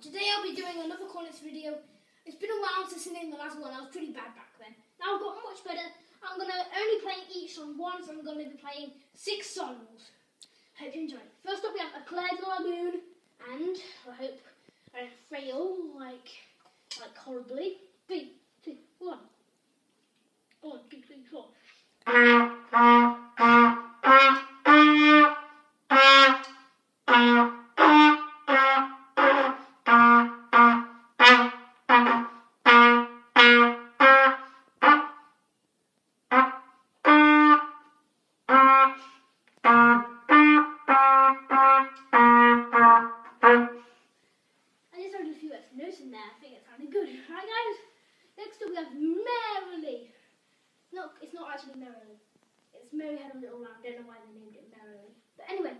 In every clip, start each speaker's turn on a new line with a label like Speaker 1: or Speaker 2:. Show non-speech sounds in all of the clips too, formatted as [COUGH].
Speaker 1: Today I'll be doing another Cornets video. It's been a while since I named the last one. I was pretty bad back then. Now I've got much better. I'm gonna only play each song once. I'm gonna be playing six songs. Hope you enjoy. First up, we have a de la Lune, and I hope I don't fail like like horribly. There. I think it sounded good. Right, guys? Next up, we have Merrily. No, it's not actually Merrily. It's Mary had a little lamb. Don't know why they named it Merrily. But anyway.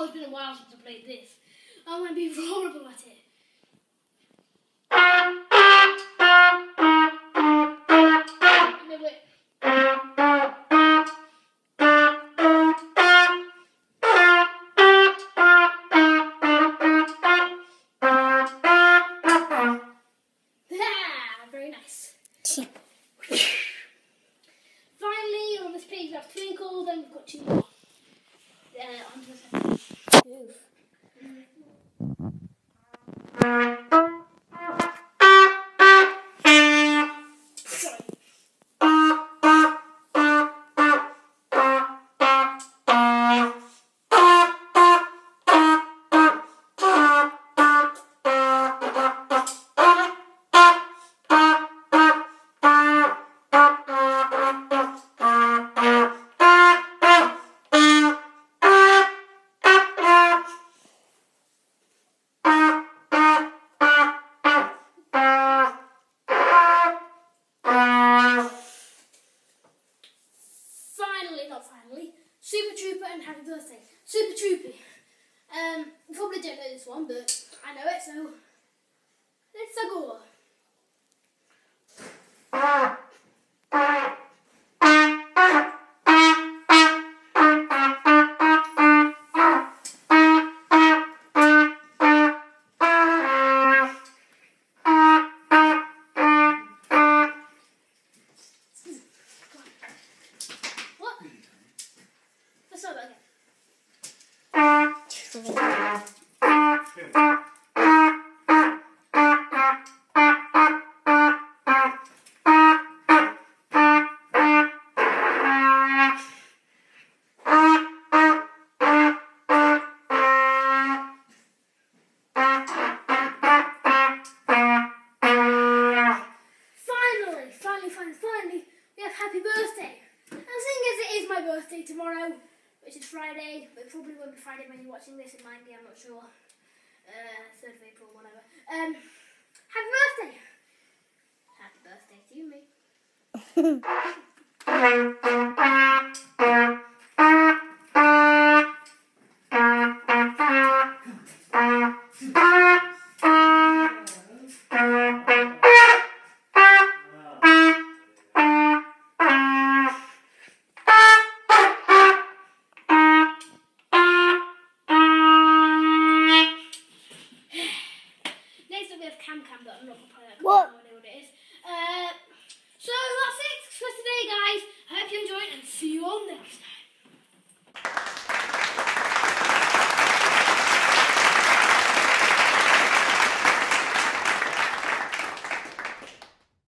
Speaker 1: Oh, it's been a while since I played this. I'm going to be [LAUGHS] horrible at it. Super Trooper and Happy Birthday. Super Trooper. Um, you probably don't know this one, but I know it, so let's go. to me. But it probably won't be Friday when you're watching this, it might be, I'm not sure. Uh, 3rd of April, whatever. Um, happy birthday! Happy birthday to you, me. [LAUGHS] Cam Cam, but I'm not gonna play that.
Speaker 2: What?
Speaker 1: I no idea what it is. Uh, so that's it for today, guys. I hope you enjoyed and see you all next time.